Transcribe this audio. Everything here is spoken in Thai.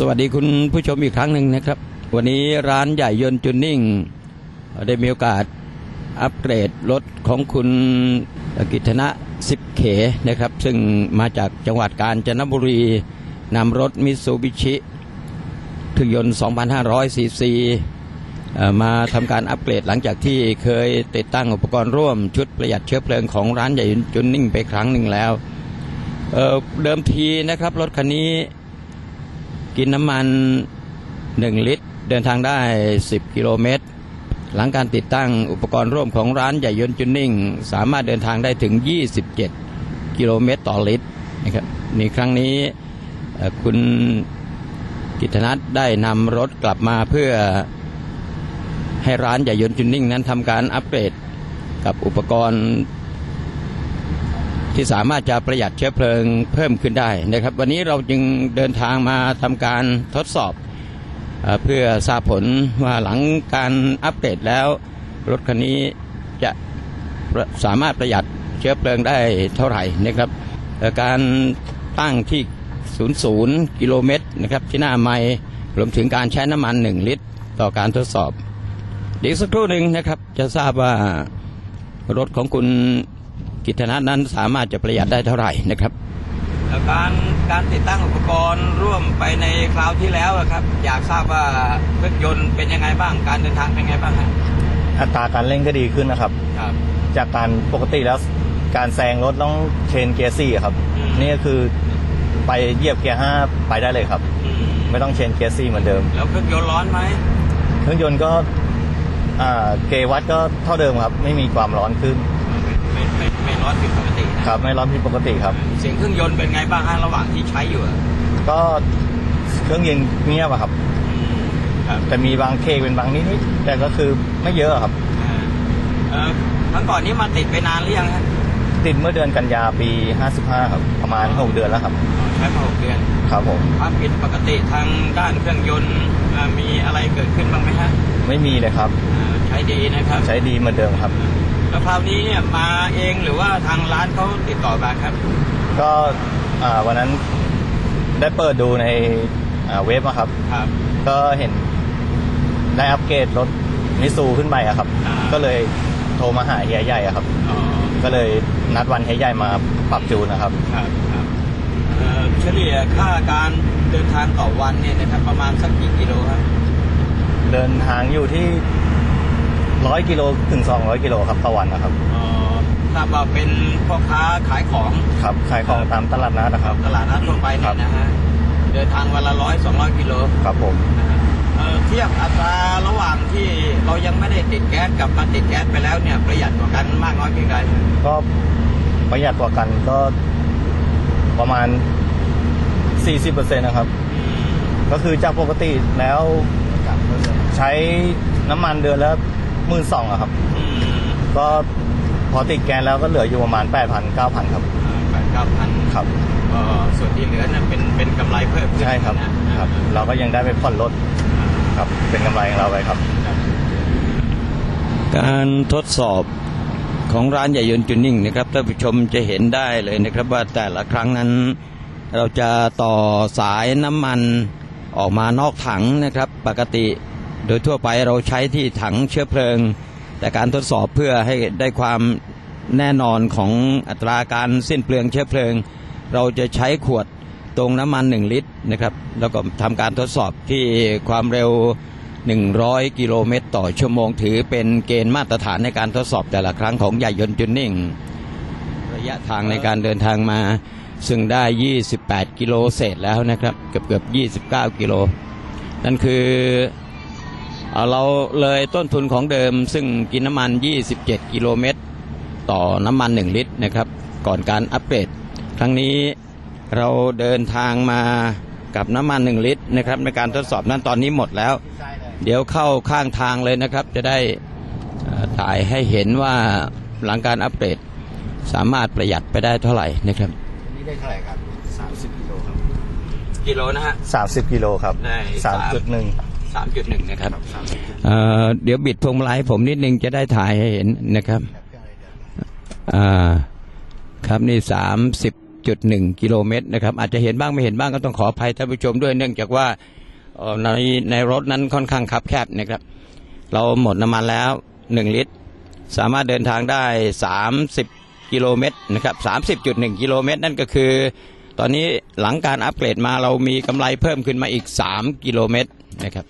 สวัสดีคุณผู้ชมอีกครั้งหนึ่งนะครับ วันนี้ร้านใหญ่ยนต์จูนนิ่ง ได้มีโอกาสอัปเกรดรถของคุณกิตนะสิบเขนะครับ ซึ่งมาจากจังหวัดกาญจนบุรีนำรถมิตซูบิชิเครื่องยนต์ 2,500ซีซีมาทำการอัปเกรดหลังจากที่เคยติดตั้งอุปกรณ์ร่วมชุดประหยัดเชื้อเพลิงของร้านใหญ่ยนจูนนิ่งไปครั้งหนึ่งแล้วเเดิมทีนะครับรถคันนี้ กินน้ำมัน 1 ลิตร เดินทางได้ 10 กิโลเมตร หลังการติดตั้งอุปกรณ์ร่วมของร้านใหญ่ยนต์จุนนิ่ง สามารถเดินทางได้ถึง 27 กิโลเมตรต่อลิตรนะครับนี่ครั้งนี้คุณกิตนัทได้นำรถกลับมาเพื่อให้ร้านใหญ่ยนต์จุนนิ่งนั้นทำการอัปเกรดกับอุปกรณ์ ที่สามารถจะประหยัดเชื้อเพลิงเพิ่มขึ้นได้นะครับ วันนี้เราจึงเดินทางมาทำการทดสอบเพื่อทราบผลว่าหลังการอัปเดตแล้ว รถคันนี้จะสามารถประหยัดเชื้อเพลิงได้เท่าไหร่นะครับ การตั้งที่ 00 กิโลเมตรนะครับที่หน้าไม้รวมถึงการใช้น้ำมัน 1 ลิตร ต่อการทดสอบเดี๋ยวสักครู่หนึ่งนะครับ จะทราบว่ารถของคุณ กิตนัทนั้นสามารถจะประหยัดได้เท่าไหร่นะครับการการติดตั้งอุปกรณ์ร่วมไปในคราวที่แล้วครับ อยากทราบว่าเครื่องยนต์เป็นยังไงบ้างการเดินทางเป็นยังไงบ้างครับอัตราการเร่งก็ดีขึ้นนะครับครับจากการปกติแล้วการแซงรถต้องเชนเกียร์สี่ครับอืมนี่ก็คือไปเหยียบเกียร์ห้าไปได้เลยครับ ไม่ต้องเชนเกียร์สี่เหมือนเดิม แล้วเครื่องยนต์ร้อนไหมเครื่องยนต์ก็อ่าเกวัตก็เท่าเดิมครับ ไม่มีความร้อนขึ้น ไม่ไม่ไม่ไม่ร้อนผิดปกตินะครับ ไม่ร้อนผิดปกติครับ เสียงเครื่องยนต์เป็นไงบ้างฮะระหว่างที่ใช้อยู่อะก็เครื่องเย็นเงียบอะครับ ครับแต่มีบางเคเป็นบางนิดๆแต่ก็คือไม่เยอะครับ อ่าเอ่อครั้งก่อนนี้มาติดไปนานหรือยังฮะติดเมื่อเดือนกันยาปี 55 ครับ ประมาณ 6 เดือนแล้วครับ ใช้มาหกเดือน ครับผม ความผิดปกติทางด้านเครื่องยนต์อ่ามีอะไรเกิดขึ้นบ้างไหมฮะไม่มีเลยครับอ่าใช้ดีนะครับ ใช้ดีเหมือนเดิมครับ แล้วคราวนี้เนี่ยมาเองหรือว่าทางร้านเขาติดต่อมาครับ ก็อ่าวันนั้นได้เปิดดูในอ่าเว็บอะครับ ครับ ก็เห็นได้อัปเกรดรถมิซูขึ้นไปอะครับ อ่า ก็เลยโทรมาหาเฮียใหญ่อะครับ อ๋อก็เลยนัดวันเฮียใหญ่มาปรับจูนนะครับ ครับครับเอ่อเฉลี่ยค่าการเดินทางต่อวันเนี่ยนะครับประมาณสักกี่กิโลครับเดินทางอยู่ที่ ร้อยกิโลถึงสองร้อยกิโลครับต่อวันนะครับอ๋อทราบว่าเป็นพ่อค้าขายของครับขายของตามตลาดนัดนะครับ ตลาดนัดทั่วไปเนี่ยนะฮะเดินทางวันละร้อยสองร้อยกิโลครับผมนะฮะเอ่อเทียบอัตราระหว่างที่เรายังไม่ได้ติดแก๊สกับมาติดแก๊สไปแล้วเนี่ยประหยัดกว่ากันมากน้อยเพียงใดก็ประหยัดกว่ากันก็ประมาณ 40%นะครับ ก็คือจากปกติแล้วใช้น้ำมันเดือนละ หมื่นสองอะครับอืมก็พอติดแกนแล้วก็เหลืออยู่ประมาณ8,000 9,000ครับแปดเก้าพันครับส่วนที่เหลือเนี่ยเป็นเป็นกำไรเพิ่มขึ้นใช่ครับนะครับ เราก็ยังได้ไปผ่อนรถครับเป็นกำไรของเราไปครับ การทดสอบของร้านใหญ่ยนต์จูนนิ่งนะครับท่านผู้ชมจะเห็นได้เลยนะครับว่าแต่ละครั้งนั้น เราจะต่อสายน้ำมันออกมานอกถังนะครับ ปกติ โดยทั่วไปเราใช้ที่ถังเชื้อเพลิง แต่การทดสอบเพื่อให้ได้ความแน่นอนของอัตราการสิ้นเปลืองเชื้อเพลิง เราจะใช้ขวดตรงน้ำมัน 1 ลิตรนะครับ แล้วก็ทำการทดสอบที่ความเร็ว 100 กิโลเมตร ต่อชั่วโมงถือเป็นเกณฑ์มาตรฐานในการทดสอบแต่ละครั้งของใหญ่ยนต์จูนนิ่ง ระยะทางในการเดินทางมา ซึ่งได้ 28 กิโลเศษแล้วนะครับ เกือบเกือบ 29 กิโล นั่นคือ เอาเราเลยต้นทุนของเดิมซึ่งกินน้ำมัน 27 กิโลเมตร ต่อน้ำมัน 1 ลิตรนะครับก่อนการอัปเกรดครั้งนี้เราเดินทางมากับน้ำมัน 1 ลิตรนะครับในการทดสอบนั้นตอนนี้หมดแล้ว เดี๋ยวเข้าข้างทางเลยนะครับ จะได้เอ่อถ่ายให้เห็นว่าหลังการอัปเกรดสามารถประหยัดไปได้เท่าไหร่นะครับนี่ได้เท่าไหร่ครับ 30 กิโลครับ กิโลนะฮะ30 กิโลครับได้3.1 สามจุดหนึ่งนะครับเเดี๋ยวบิดพวงมาลัยผมนิดนึงจะได้ถ่ายให้เห็นนะครับครับนี่สามสิบ30.1กิโลเมตรนะครับ อาจจะเห็นบ้างไม่เห็นบ้างก็ต้องขออภัยท่านผู้ชมด้วยเนื่องจากว่าในในรถนั้นค่อนข้างคับแคบนะครับ เราหมดน้ำมันแล้ว1ลิตร สามารถเดินทางได้30กิโลเมตรนะครับ30.1กิโลเมตรนั่นก็คือ ตอนนี้หลังการอัปเกรดมาเรามีกำไรเพิ่มขึ้นมาอีก3กิโลเมตรนะครับ